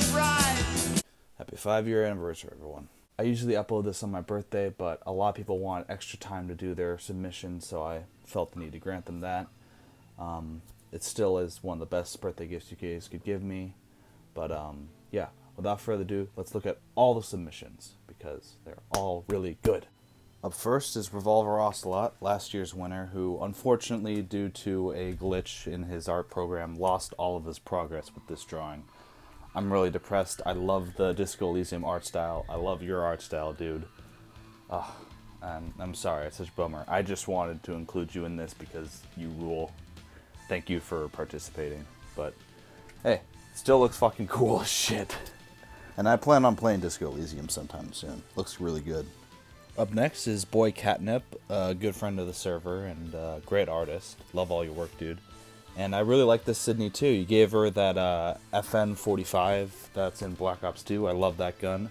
surprise. Happy five year anniversary, everyone. I usually upload this on my birthday, but a lot of people want extra time to do their submission, so I felt the need to grant them that. Um, it still is one of the best birthday gifts you guys could give me. But um, yeah, without further ado, let's look at all the submissions because they're all really good. Up first is Revolver Ocelot, last year's winner, who unfortunately, due to a glitch in his art program, lost all of his progress with this drawing. I'm really depressed. I love the Disco Elysium art style. I love your art style, dude. Ah, oh, and I'm sorry, it's such a bummer. I just wanted to include you in this because you rule. Thank you for participating. But hey, still looks fucking cool as shit. And I plan on playing Disco Elysium sometime soon. Looks really good. Up next is Boy Catnip, a good friend of the server and a great artist. Love all your work, dude. And I really like this Sydney too. You gave her that uh, FN 45 that's in Black Ops 2. I love that gun.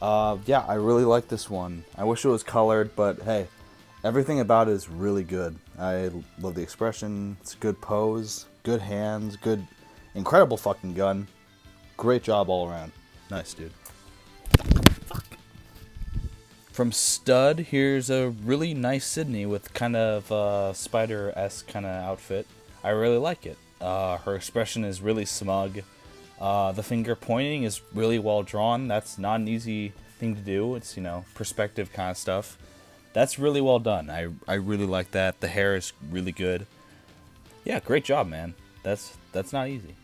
Uh, yeah, I really like this one. I wish it was colored, but hey, everything about it is really good. I love the expression. It's a good pose, good hands, good, incredible fucking gun. Great job all around. Nice, dude. From Stud, here's a really nice Sydney with kind of a spider-esque kind of outfit. I really like it. Uh, her expression is really smug. Uh, the finger pointing is really well drawn. That's not an easy thing to do. It's, you know, perspective kind of stuff. That's really well done. I, I really like that. The hair is really good. Yeah, great job, man. That's that's not easy.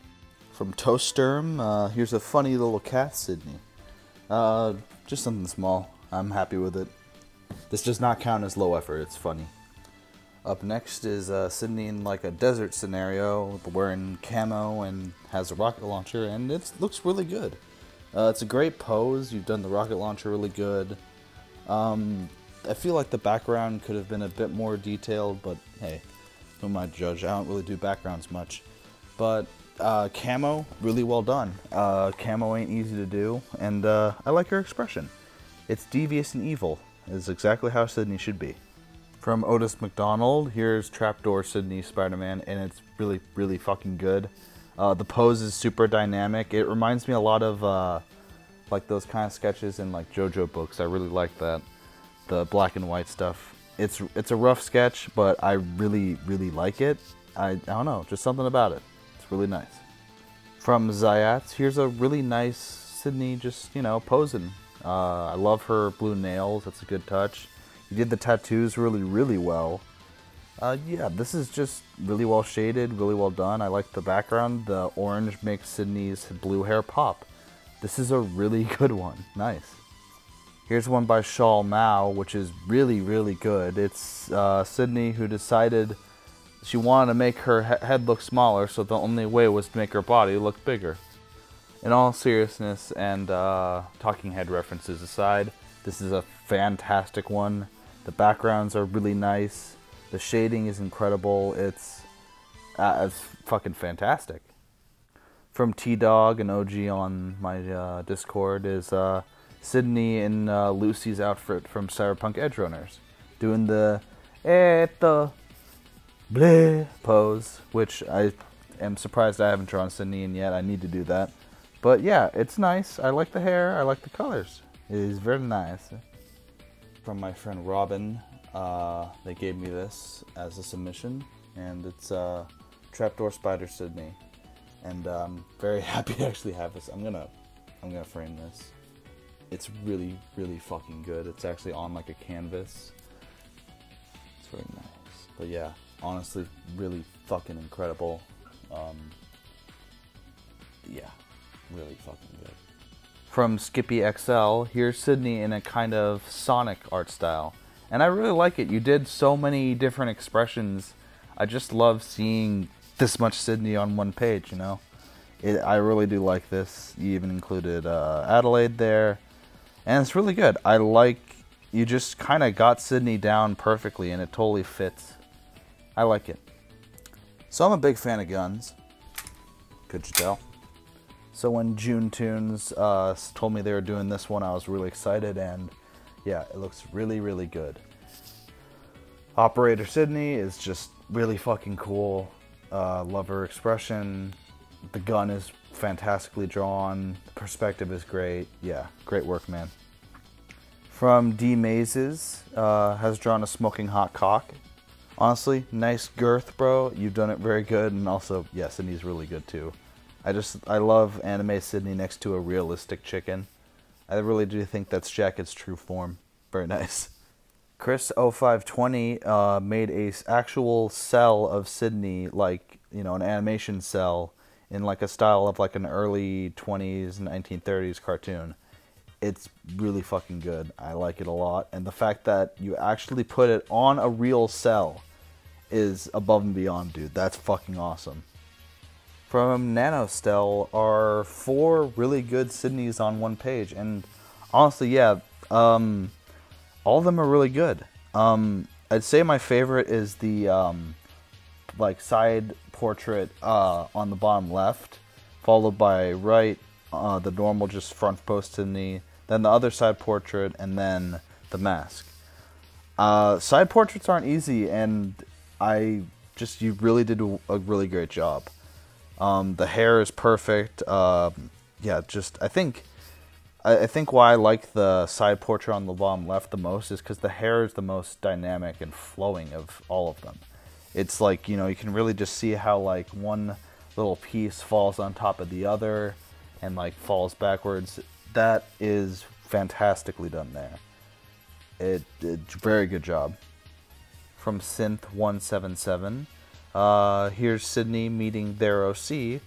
From Toasterm, uh, here's a funny little cat, Sydney. Uh, just something small. I'm happy with it. This does not count as low effort. It's funny. Up next is uh, Sydney in like a desert scenario, wearing camo and has a rocket launcher, and it looks really good. Uh, it's a great pose. You've done the rocket launcher really good. Um, I feel like the background could have been a bit more detailed, but hey, who am I to judge? I don't really do backgrounds much. But uh, camo, really well done. Uh, camo ain't easy to do, and uh, I like her expression. It's devious and evil, is exactly how Sydney should be. From Otis McDonald, here's Trapdoor Sydney Spider-Man, and it's really, really fucking good. Uh, the pose is super dynamic. It reminds me a lot of uh, like those kind of sketches in like JoJo books. I really like that, the black and white stuff. It's it's a rough sketch, but I really, really like it. I, I don't know, just something about it. It's really nice. From Zayats, here's a really nice Sydney just, you know, posing. Uh, I love her blue nails. That's a good touch. You did the tattoos really, really well. Uh, yeah, this is just really well shaded, really well done. I like the background. The orange makes Sydney's blue hair pop. This is a really good one. Nice. Here's one by Shawl Mao, which is really, really good. It's uh, Sydney who decided she wanted to make her he head look smaller, so the only way was to make her body look bigger. In all seriousness and uh, talking head references aside, this is a fantastic one. The backgrounds are really nice. The shading is incredible. It's, uh, it's fucking fantastic. From T Dog, and OG on my uh, Discord, is uh, Sydney in uh, Lucy's outfit from Cyberpunk Edgerunners, doing the eto bleh pose, which I am surprised I haven't drawn Sydney in yet. I need to do that. But yeah, it's nice. I like the hair. I like the colors. It is very nice. From my friend Robin, uh, they gave me this as a submission, and it's uh, Trapdoor Spider Sydney, and I'm very happy to actually have this. I'm gonna, I'm gonna frame this. It's really, really fucking good. It's actually on like a canvas. It's very nice. But yeah, honestly, really fucking incredible. Um, yeah really fucking good. From Skippy XL, here's Sydney in a kind of Sonic art style. And I really like it. You did so many different expressions. I just love seeing this much Sydney on one page, you know? It, I really do like this. You even included uh, Adelaide there. And it's really good. I like, you just kind of got Sydney down perfectly and it totally fits. I like it. So I'm a big fan of guns. Could you tell? So when June Tunes uh, told me they were doing this one, I was really excited, and yeah, it looks really, really good. Operator Sydney is just really fucking cool. Uh, love her expression. the gun is fantastically drawn. The perspective is great. Yeah, great work, man. From D Mazes, uh, has drawn a smoking hot cock. Honestly, nice girth, bro. You've done it very good, and also, yes, yeah, Sydney's really good too. I just, I love anime Sydney next to a realistic chicken. I really do think that's Jacket's true form. Very nice. Chris0520 uh, made a actual cell of Sydney, like you know, an animation cell in like a style of like an early 20s, 1930s cartoon. It's really fucking good. I like it a lot, and the fact that you actually put it on a real cell is above and beyond, dude. That's fucking awesome. From Nanostel are four really good Sydneys on one page, and honestly, yeah, um, all of them are really good. Um, I'd say my favorite is the um, like side portrait uh, on the bottom left, followed by right uh, the normal just front post Sydney, then the other side portrait, and then the mask. Uh, side portraits aren't easy, and I just you really did a really great job. Um, the hair is perfect. Um, yeah, just I think I, I, think why I like the side portrait on the bottom left the most is because the hair is the most dynamic and flowing of all of them. It's like you know you can really just see how like one little piece falls on top of the other and like falls backwards. That is fantastically done there. It, it very good job from Synth177. Uh, here's Sydney meeting their OC,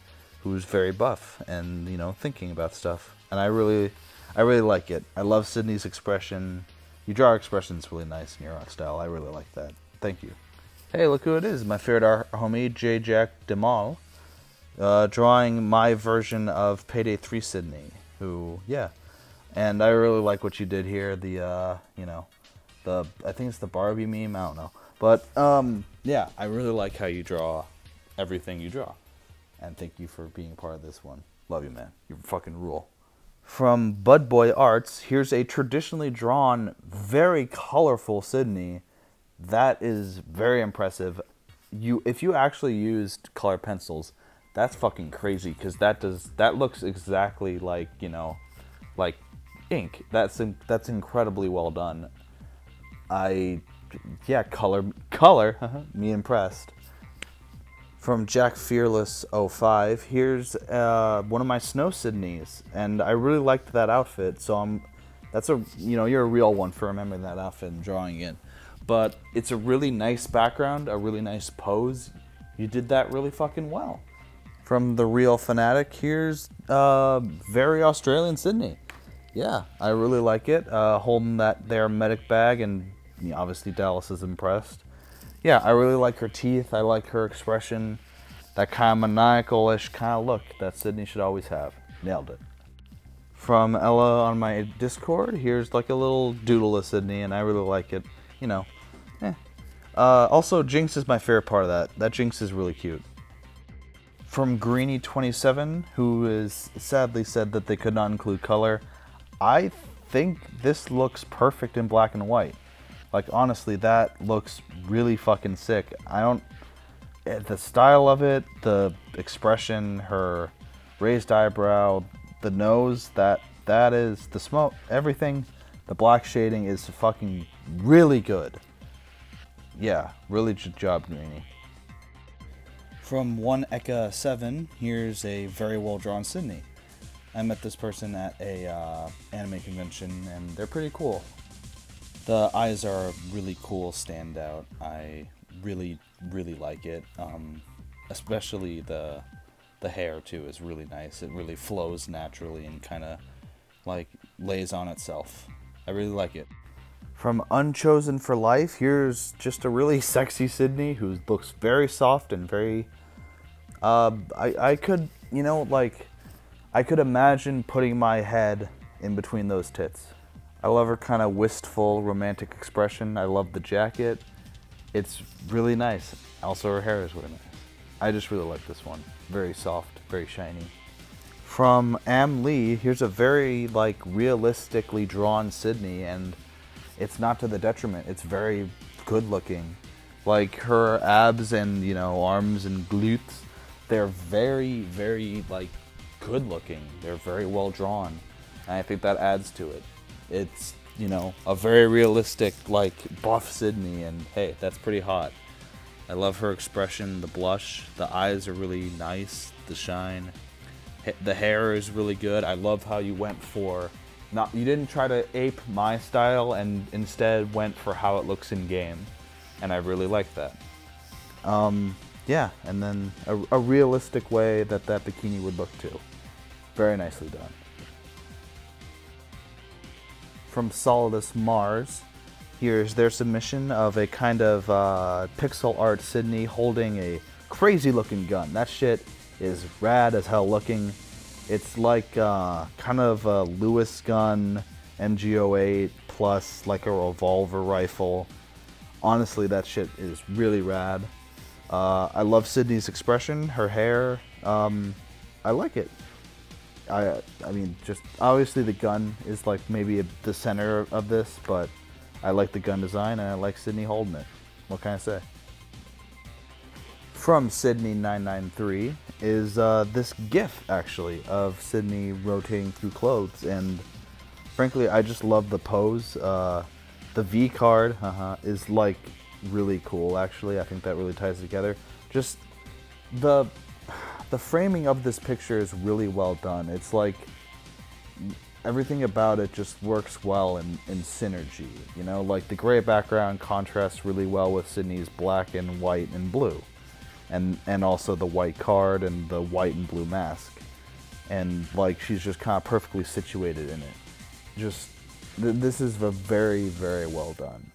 who's very buff and you know thinking about stuff. And I really, I really like it. I love Sydney's expression. You draw expressions really nice in your art style. I really like that. Thank you. Hey, look who it is! My favorite art homie, J. Jack Demol, uh, drawing my version of Payday 3 Sydney. Who, yeah, and I really like what you did here. The, uh, you know, the I think it's the Barbie meme. I don't know. But um, yeah, I really like how you draw everything you draw. And thank you for being part of this one. Love you, man. You fucking rule. From Bud Boy Arts, here's a traditionally drawn, very colorful Sydney. That is very impressive. You, if you actually used color pencils, that's fucking crazy because that does that looks exactly like you know, like ink. That's that's incredibly well done. I yeah, color, color, me impressed. From Jack Fearless 05, here's uh, one of my snow Sydneys, and I really liked that outfit, so I'm, that's a, you know, you're a real one for remembering that outfit and drawing it. But it's a really nice background, a really nice pose. You did that really fucking well. From The Real Fanatic, here's uh, very Australian Sydney. Yeah, I really like it. Uh, holding that their medic bag and obviously Dallas is impressed. Yeah, I really like her teeth. I like her expression. That kind of maniacal-ish kind of look that Sydney should always have. Nailed it. From Ella on my Discord, here's like a little doodle of Sydney, and I really like it. You know, eh. Uh, also, Jinx is my favorite part of that. That Jinx is really cute. From Greeny27, who is sadly said that they could not include color, I think this looks perfect in black and white. Like honestly, that looks really fucking sick. I don't eh, the style of it, the expression, her raised eyebrow, the nose, that that is the smoke, everything. The black shading is fucking really good. Yeah, really good job, Greeny. From one Eka seven, here's a very well drawn Sydney. I met this person at a uh, anime convention, and they're pretty cool. The eyes are a really cool standout. I really, really like it. Um, especially the the hair too is really nice. It really flows naturally and kind of like lays on itself. I really like it. From Unchosen for Life, here's just a really sexy Sydney who looks very soft and very. Uh, I I could you know like, I could imagine putting my head in between those tits. I love her kind of wistful, romantic expression. I love the jacket. It's really nice. Also, her hair is really nice. I just really like this one. Very soft, very shiny. From Am Lee, here's a very like realistically drawn Sydney, and it's not to the detriment. It's very good looking. Like her abs and you know arms and glutes, they're very, very like good looking. They're very well drawn, and I think that adds to it. It's you know a very realistic like buff Sydney, and hey, that's pretty hot. I love her expression, the blush, the eyes are really nice, the shine. The hair is really good. I love how you went for not you didn't try to ape my style and instead went for how it looks in game, and I really like that. Um, yeah, and then a, a realistic way that that bikini would look too. Very nicely done. From Solidus Mars, here's their submission of a kind of uh, pixel art Sydney holding a crazy looking gun. That shit is rad as hell looking. It's like uh, kind of a Lewis gun, MG08 plus like a revolver rifle. Honestly, that shit is really rad. Uh, I love Sydney's expression, her hair. Um, I like it. I, I mean, just obviously the gun is like maybe a, the center of this, but I like the gun design and I like Sydney holding it. What can I say? From Sydney993 is uh, this GIF actually of Sydney rotating through clothes, and frankly, I just love the pose. Uh, the V card uh-huh, is like really cool actually. I think that really ties together. Just the the framing of this picture is really well done. It's like everything about it just works well in, in synergy. You know, like the gray background contrasts really well with Sydney's black and white and blue. And and also the white card and the white and blue mask. And like she's just kind of perfectly situated in it. Just th- this is a very very well done.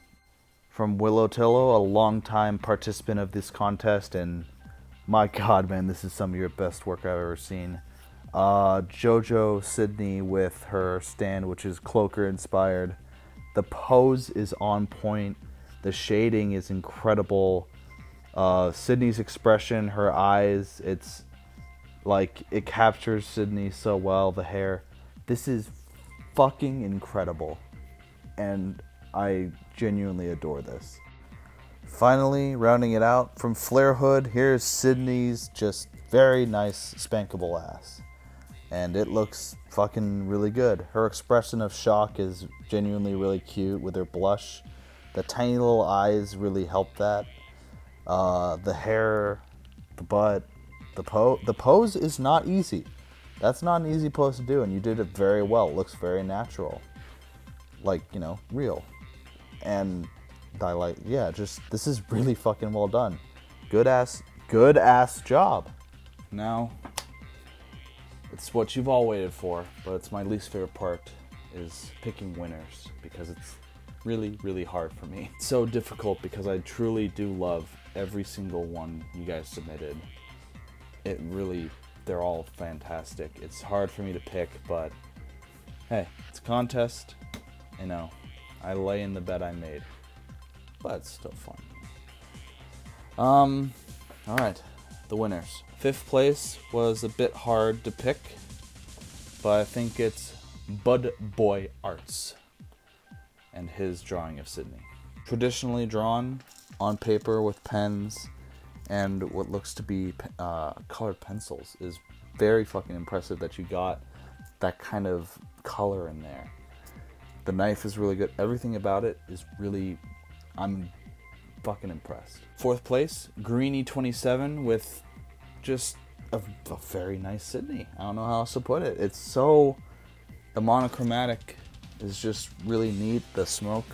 From Willow Tillo, a longtime participant of this contest and my god man, this is some of your best work I've ever seen. Uh, JoJo Sydney with her stand, which is Cloaker inspired. The pose is on point. The shading is incredible. Uh, Sydney's expression, her eyes, it's like it captures Sydney so well. The hair. This is fucking incredible. And I genuinely adore this. Finally, rounding it out from Flare Hood, here's Sydney's just very nice spankable ass and it looks fucking really good. Her expression of shock is genuinely really cute with her blush. The tiny little eyes really help that. Uh, the hair, the butt, the pose. The pose is not easy. That's not an easy pose to do, and you did it very well. It looks very natural, like you know, real. And I like, yeah, just this is really fucking well done. Good ass, good ass job. Now it's what you've all waited for, but it's my least favorite part is picking winners because it's really, really hard for me. It's so difficult because I truly do love every single one you guys submitted. It really, they're all fantastic. It's hard for me to pick, but hey, it's a contest. You know, I lay in the bed I made, but still fun. Um, all right, the winners. Fifth place was a bit hard to pick, but I think it's Bud Boy Arts and his drawing of Sydney. Traditionally drawn on paper with pens and what looks to be uh, colored pencils is very fucking impressive that you got that kind of color in there. The knife is really good. Everything about it is really, I'm fucking impressed. Fourth place, Greeny27 with just a, a, very nice Sydney. I don't know how else to put it. It's so the monochromatic is just really neat. The smoke,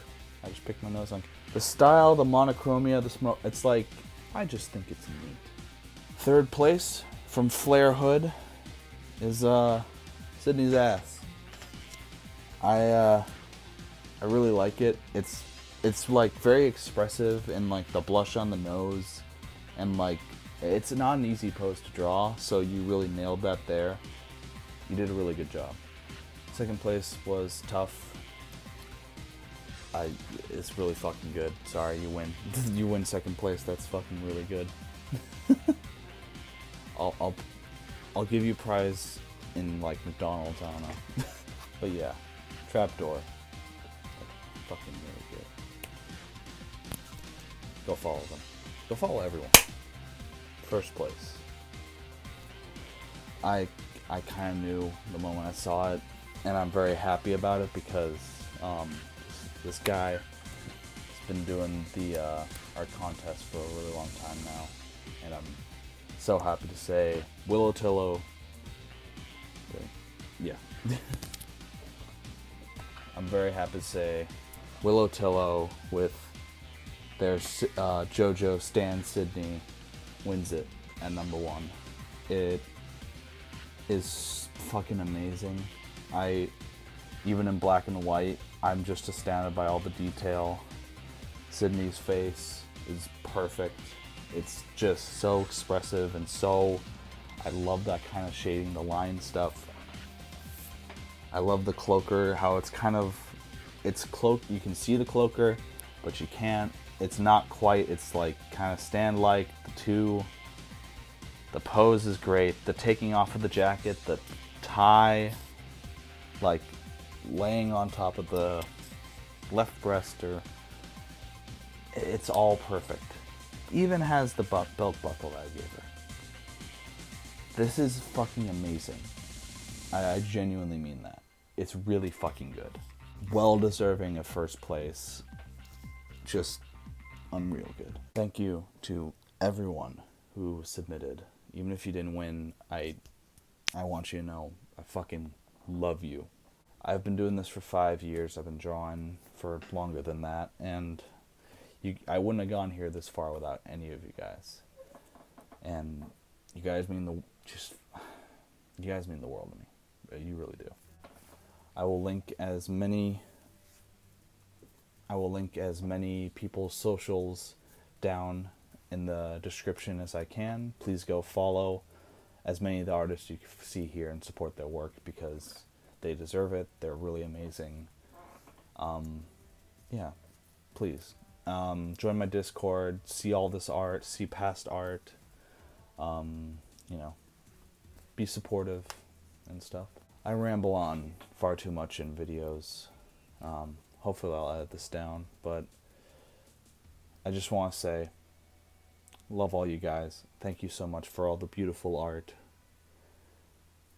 I just picked my nose on the style, the monochromia, the smoke. It's like I just think it's neat. Third place from Flare Hood is uh, Sydney's ass. I uh, I really like it. It's it's like very expressive and like the blush on the nose and like it's not an easy pose to draw, so you really nailed that there. You did a really good job. Second place was tough. I, it's really fucking good. Sorry, you win. you win second place. That's fucking really good. I'll, I'll, I'll give you prize in like McDonald's. I don't know. but yeah, trapdoor. Fucking really. Go follow them. Go follow everyone first place. I I kind of knew the moment I saw it, and I'm very happy about it because um, this guy has been doing the uh, art contest for a really long time now, and I'm so happy to say Willow Tillo. Yeah. I'm very happy to say Willow Tillo with their uh, JoJo Stan Sydney wins it at number one. It is fucking amazing. I, even in black and white, I'm just astounded by all the detail. Sydney's face is perfect. It's just so expressive and so. I love that kind of shading, the line stuff. I love the cloaker, how it's kind of. It's cloak. You can see the cloaker, but you can't. It's not quite. It's like kind of stand like. The two the pose is great. The taking off of the jacket, the tie, like laying on top of the left breast, or it's all perfect. Even has the belt buckle that I gave her. This is fucking amazing. I, I genuinely mean that. It's really fucking good. Well deserving of first place. Just unreal good. Thank you to everyone who submitted even if you didn't win, I I want you to know I fucking love you. I've been doing this for five years. I've been drawing for longer than that, and you I wouldn't have gone here this far without any of you guys. And you guys mean the just you guys mean the world to me. You really do. I will link as many I will link as many people's socials down in the description as I can. Please go follow as many of the artists you see here and support their work because they deserve it. They're really amazing. Um, yeah, please um, join my Discord. See all this art. See past art. Um, you know, be supportive and stuff. I ramble on far too much in videos. Um, hopefully, I'll edit this down, but I just want to say love all you guys. Thank you so much for all the beautiful art.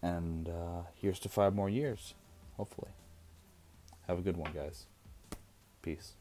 And uh, here's to five more years, hopefully. Have a good one, guys. Peace.